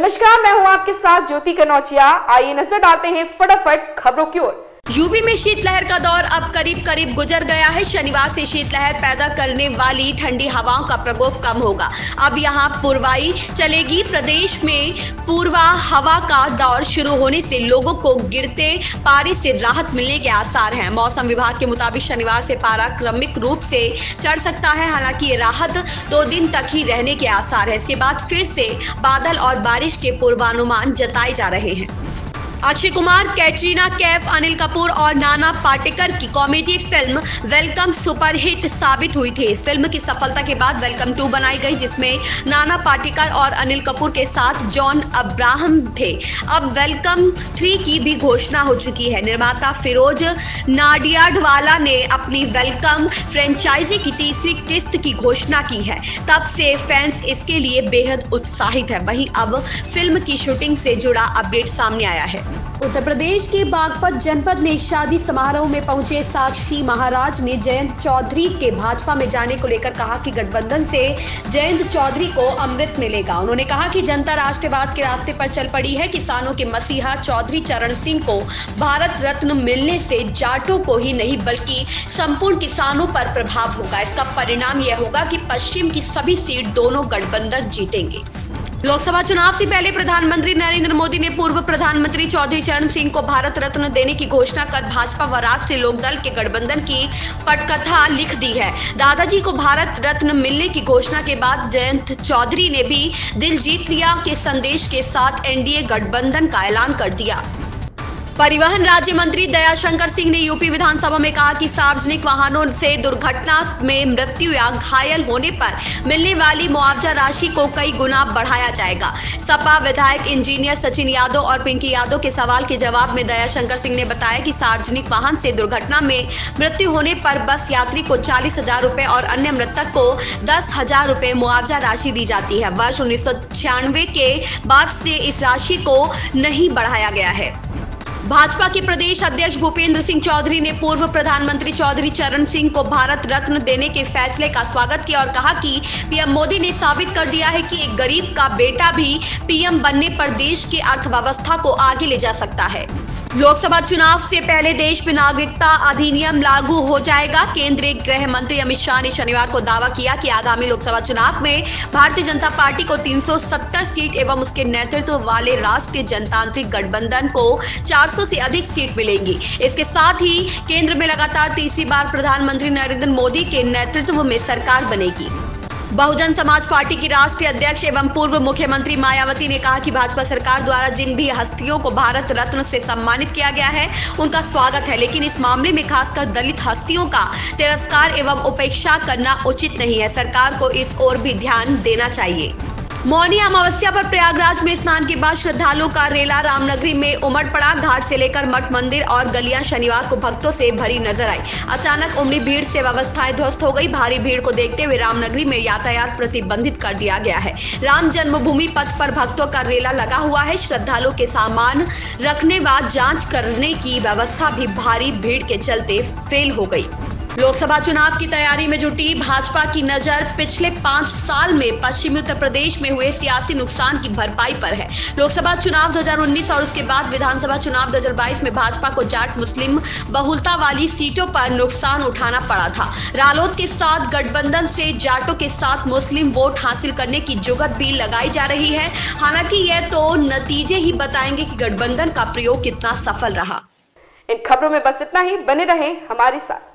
नमस्कार, मैं हूँ आपके साथ ज्योति कनौचिया आइए नज़र डालते हैं फटाफट खबरों की ओर। यूपी में शीतलहर का दौर अब करीब करीब गुजर गया है। शनिवार से शीतलहर पैदा करने वाली ठंडी हवाओं का प्रकोप कम होगा। अब यहाँ पूर्वाई चलेगी। प्रदेश में पूर्वा हवा का दौर शुरू होने से लोगों को गिरते पारे से राहत मिलने के आसार हैं। मौसम विभाग के मुताबिक शनिवार से पारा क्रमिक रूप से चढ़ सकता है, हालाँकि ये राहत दो दिन तक ही रहने के आसार है। इसके बाद फिर से बादल और बारिश के पूर्वानुमान जताए जा रहे हैं। अक्षय कुमार, कैटरीना कैफ, अनिल कपूर और नाना पाटेकर की कॉमेडी फ़िल्म वेलकम सुपरहिट साबित हुई थी। इस फ़िल्म की सफलता के बाद वेलकम टू बनाई गई, जिसमें नाना पाटेकर और अनिल कपूर के साथ जॉन अब्राहम थे। अब वेलकम थ्री की भी घोषणा हो चुकी है। निर्माता फिरोज नाडियाडवाला ने अपनी वेलकम फ्रेंचाइजी की तीसरी किस्त की घोषणा की है। तब से फैंस इसके लिए बेहद उत्साहित है। वहीं अब फ़िल्म की शूटिंग से जुड़ा अपडेट सामने आया है। उत्तर प्रदेश के बागपत जनपद में शादी समारोह में पहुँचे साक्षी महाराज ने जयंत चौधरी के भाजपा में जाने को लेकर कहा कि गठबंधन से जयंत चौधरी को अमृत मिलेगा। उन्होंने कहा कि जनता राष्ट्रवाद के रास्ते पर चल पड़ी है। किसानों के मसीहा चौधरी चरण सिंह को भारत रत्न मिलने से जाटों को ही नहीं, बल्कि संपूर्ण किसानों पर प्रभाव होगा। इसका परिणाम यह होगा कि पश्चिम की सभी सीट दोनों गठबंधन जीतेंगे। लोकसभा चुनाव से पहले प्रधानमंत्री नरेंद्र मोदी ने पूर्व प्रधानमंत्री चौधरी चरण सिंह को भारत रत्न देने की घोषणा कर भाजपा व राष्ट्रीय लोकदल के गठबंधन की पटकथा लिख दी है। दादाजी को भारत रत्न मिलने की घोषणा के बाद जयंत चौधरी ने भी दिल जीत लिया के संदेश के साथ एनडीए गठबंधन का ऐलान कर दिया। परिवहन राज्य मंत्री दयाशंकर सिंह ने यूपी विधानसभा में कहा कि सार्वजनिक वाहनों से दुर्घटना में मृत्यु या घायल होने पर मिलने वाली मुआवजा राशि को कई गुना बढ़ाया जाएगा। सपा विधायक इंजीनियर सचिन यादव और पिंकी यादव के सवाल के जवाब में दयाशंकर सिंह ने बताया कि सार्वजनिक वाहन से दुर्घटना में मृत्यु होने पर बस यात्री को चालीस हज़ार रूपए और अन्य मृतक को दस हज़ार रूपए मुआवजा राशि दी जाती है। वर्ष उन्नीस सौ छियानवे के बाद से इस राशि को नहीं बढ़ाया गया है। भाजपा के प्रदेश अध्यक्ष भूपेंद्र सिंह चौधरी ने पूर्व प्रधानमंत्री चौधरी चरण सिंह को भारत रत्न देने के फैसले का स्वागत किया और कहा कि पीएम मोदी ने साबित कर दिया है कि एक गरीब का बेटा भी पीएम बनने पर देश की अर्थव्यवस्था को आगे ले जा सकता है। लोकसभा चुनाव से पहले देश में नागरिकता अधिनियम लागू हो जाएगा। केंद्रीय गृह मंत्री अमित शाह ने शनिवार को दावा किया कि आगामी लोकसभा चुनाव में भारतीय जनता पार्टी को 370 सीट एवं उसके नेतृत्व वाले राष्ट्रीय जनतांत्रिक गठबंधन को 400 से अधिक सीट मिलेंगी। इसके साथ ही केंद्र में लगातार तीसरी बार प्रधानमंत्री नरेंद्र मोदी के नेतृत्व में सरकार बनेगी। बहुजन समाज पार्टी की राष्ट्रीय अध्यक्ष एवं पूर्व मुख्यमंत्री मायावती ने कहा कि भाजपा सरकार द्वारा जिन भी हस्तियों को भारत रत्न से सम्मानित किया गया है, उनका स्वागत है। लेकिन इस मामले में खासकर दलित हस्तियों का तिरस्कार एवं उपेक्षा करना उचित नहीं है। सरकार को इस ओर भी ध्यान देना चाहिए। मौनी अमावस्या पर प्रयागराज में स्नान के बाद श्रद्धालुओं का रेला रामनगरी में उमड़ पड़ा। घाट से लेकर मठ, मंदिर और गलियाँ शनिवार को भक्तों से भरी नज़र आई। अचानक उमड़ी भीड़ से व्यवस्थाएँ ध्वस्त हो गई। भारी भीड़ को देखते हुए रामनगरी में यातायात प्रतिबंधित कर दिया गया है। राम जन्मभूमि पथ पर भक्तों का रेला लगा हुआ है। श्रद्धालुओं के सामान रखने व जाँच करने की व्यवस्था भी भारी भीड़ के चलते फेल हो गई लोकसभा चुनाव की तैयारी में जुटी भाजपा की नज़र पिछले पाँच साल में पश्चिमी उत्तर प्रदेश में हुए सियासी नुकसान की भरपाई पर है। लोकसभा चुनाव 2019 और उसके बाद विधानसभा चुनाव 2022 में भाजपा को जाट मुस्लिम बहुलता वाली सीटों पर नुकसान उठाना पड़ा था। रालोद के साथ गठबंधन से जाटों के साथ मुस्लिम वोट हासिल करने की जुगत भी लगाई जा रही है। हालाँकि यह तो नतीजे ही बताएँगे की गठबंधन का प्रयोग कितना सफल रहा। इन खबरों में बस इतना ही। बने रहें हमारे साथ।